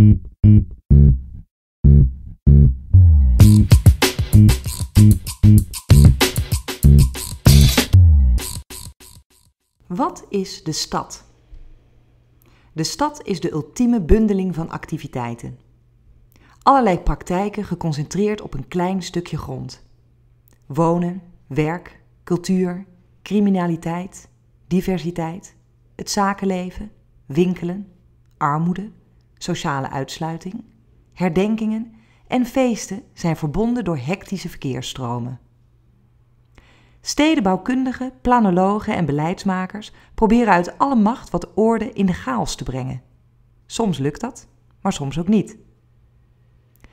Wat is de stad? De stad is de ultieme bundeling van activiteiten. Allerlei praktijken geconcentreerd op een klein stukje grond. Wonen, werk, cultuur, criminaliteit, diversiteit, het zakenleven, winkelen, armoede, sociale uitsluiting, herdenkingen en feesten zijn verbonden door hectische verkeersstromen. Stedenbouwkundigen, planologen en beleidsmakers proberen uit alle macht wat orde in de chaos te brengen. Soms lukt dat, maar soms ook niet.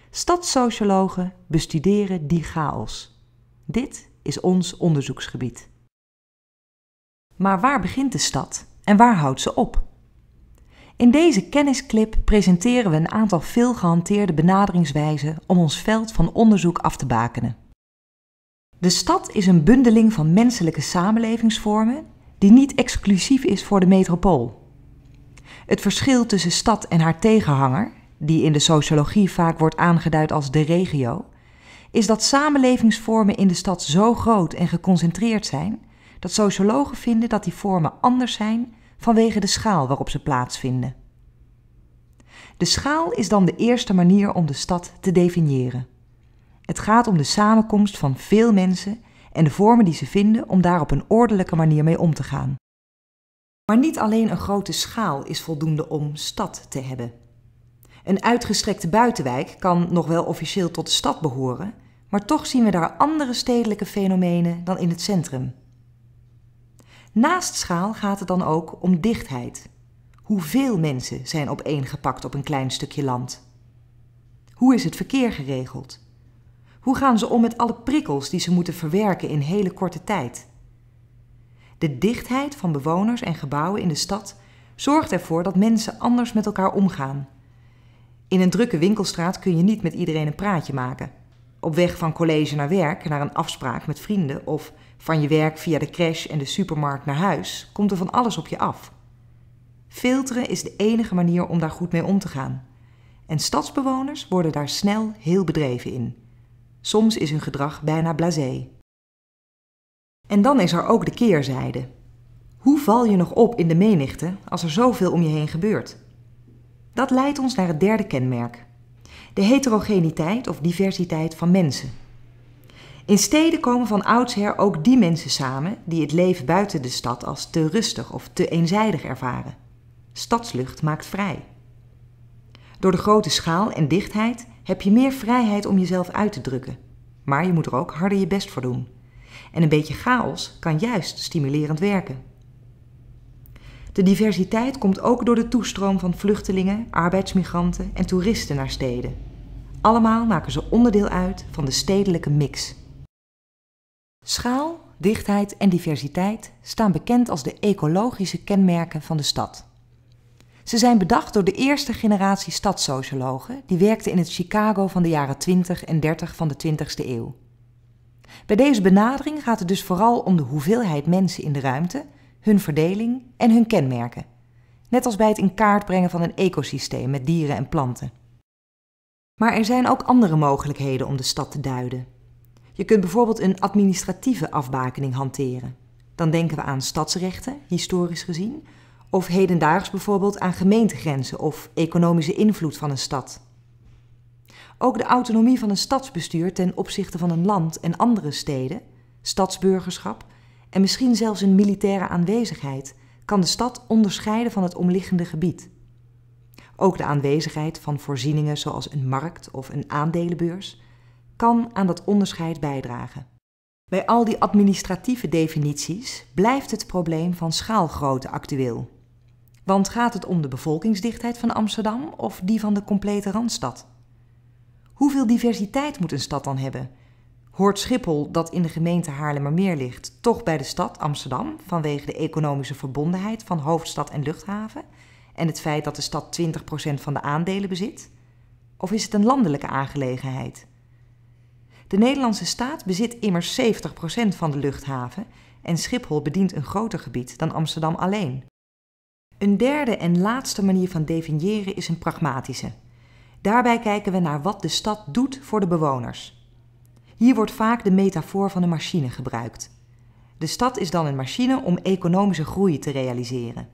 Stadssociologen bestuderen die chaos. Dit is ons onderzoeksgebied. Maar waar begint de stad en waar houdt ze op? In deze kennisclip presenteren we een aantal veel gehanteerde benaderingswijzen om ons veld van onderzoek af te bakenen. De stad is een bundeling van menselijke samenlevingsvormen die niet exclusief is voor de metropool. Het verschil tussen stad en haar tegenhanger, die in de sociologie vaak wordt aangeduid als de regio, is dat samenlevingsvormen in de stad zo groot en geconcentreerd zijn dat sociologen vinden dat die vormen anders zijn vanwege de schaal waarop ze plaatsvinden. De schaal is dan de eerste manier om de stad te definiëren. Het gaat om de samenkomst van veel mensen en de vormen die ze vinden om daar op een ordelijke manier mee om te gaan. Maar niet alleen een grote schaal is voldoende om stad te hebben. Een uitgestrekte buitenwijk kan nog wel officieel tot de stad behoren, maar toch zien we daar andere stedelijke fenomenen dan in het centrum. Naast schaal gaat het dan ook om dichtheid. Hoeveel mensen zijn opeengepakt op een klein stukje land? Hoe is het verkeer geregeld? Hoe gaan ze om met alle prikkels die ze moeten verwerken in hele korte tijd? De dichtheid van bewoners en gebouwen in de stad zorgt ervoor dat mensen anders met elkaar omgaan. In een drukke winkelstraat kun je niet met iedereen een praatje maken. Op weg van college naar werk, naar een afspraak met vrienden of van je werk via de crash en de supermarkt naar huis, komt er van alles op je af. Filteren is de enige manier om daar goed mee om te gaan. En stadsbewoners worden daar snel heel bedreven in. Soms is hun gedrag bijna blasé. En dan is er ook de keerzijde. Hoe val je nog op in de menigte als er zoveel om je heen gebeurt? Dat leidt ons naar het derde kenmerk: de heterogeniteit of diversiteit van mensen. In steden komen van oudsher ook die mensen samen die het leven buiten de stad als te rustig of te eenzijdig ervaren. Stadslucht maakt vrij. Door de grote schaal en dichtheid heb je meer vrijheid om jezelf uit te drukken. Maar je moet er ook harder je best voor doen. En een beetje chaos kan juist stimulerend werken. De diversiteit komt ook door de toestroom van vluchtelingen, arbeidsmigranten en toeristen naar steden. Allemaal maken ze onderdeel uit van de stedelijke mix. Schaal, dichtheid en diversiteit staan bekend als de ecologische kenmerken van de stad. Ze zijn bedacht door de eerste generatie stadssociologen die werkten in het Chicago van de jaren 20 en 30 van de 20ste eeuw. Bij deze benadering gaat het dus vooral om de hoeveelheid mensen in de ruimte, hun verdeling en hun kenmerken. Net als bij het in kaart brengen van een ecosysteem met dieren en planten. Maar er zijn ook andere mogelijkheden om de stad te duiden. Je kunt bijvoorbeeld een administratieve afbakening hanteren. Dan denken we aan stadsrechten, historisch gezien, of hedendaags bijvoorbeeld aan gemeentegrenzen of economische invloed van een stad. Ook de autonomie van een stadsbestuur ten opzichte van een land en andere steden, stadsburgerschap en misschien zelfs een militaire aanwezigheid kan de stad onderscheiden van het omliggende gebied. Ook de aanwezigheid van voorzieningen zoals een markt of een aandelenbeurs kan aan dat onderscheid bijdragen. Bij al die administratieve definities blijft het probleem van schaalgrootte actueel. Want gaat het om de bevolkingsdichtheid van Amsterdam of die van de complete Randstad? Hoeveel diversiteit moet een stad dan hebben? Hoort Schiphol, dat in de gemeente Haarlemmermeer ligt, toch bij de stad Amsterdam vanwege de economische verbondenheid van hoofdstad en luchthaven en het feit dat de stad 20% van de aandelen bezit? Of is het een landelijke aangelegenheid? De Nederlandse staat bezit immers 70% van de luchthaven en Schiphol bedient een groter gebied dan Amsterdam alleen. Een derde en laatste manier van definiëren is een pragmatische. Daarbij kijken we naar wat de stad doet voor de bewoners. Hier wordt vaak de metafoor van een machine gebruikt. De stad is dan een machine om economische groei te realiseren.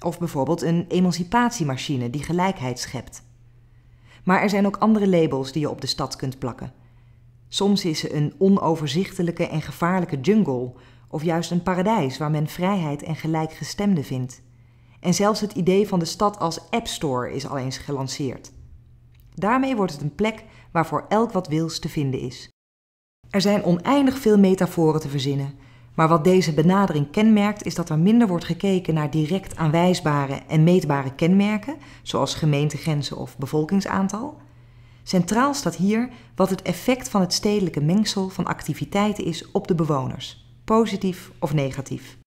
Of bijvoorbeeld een emancipatiemachine die gelijkheid schept. Maar er zijn ook andere labels die je op de stad kunt plakken. Soms is ze een onoverzichtelijke en gevaarlijke jungle, of juist een paradijs waar men vrijheid en gelijkgestemde vindt. En zelfs het idee van de stad als App Store is al eens gelanceerd. Daarmee wordt het een plek waar voor elk wat wils te vinden is. Er zijn oneindig veel metaforen te verzinnen, maar wat deze benadering kenmerkt is dat er minder wordt gekeken naar direct aanwijsbare en meetbare kenmerken, zoals gemeentegrenzen of bevolkingsaantal. Centraal staat hier wat het effect van het stedelijke mengsel van activiteiten is op de bewoners, positief of negatief.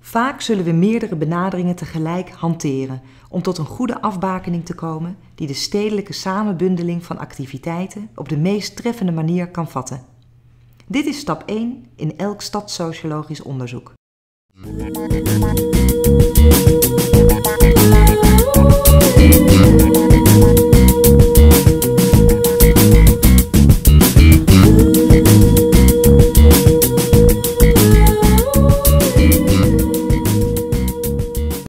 Vaak zullen we meerdere benaderingen tegelijk hanteren om tot een goede afbakening te komen die de stedelijke samenbundeling van activiteiten op de meest treffende manier kan vatten. Dit is stap 1 in elk stadssociologisch onderzoek.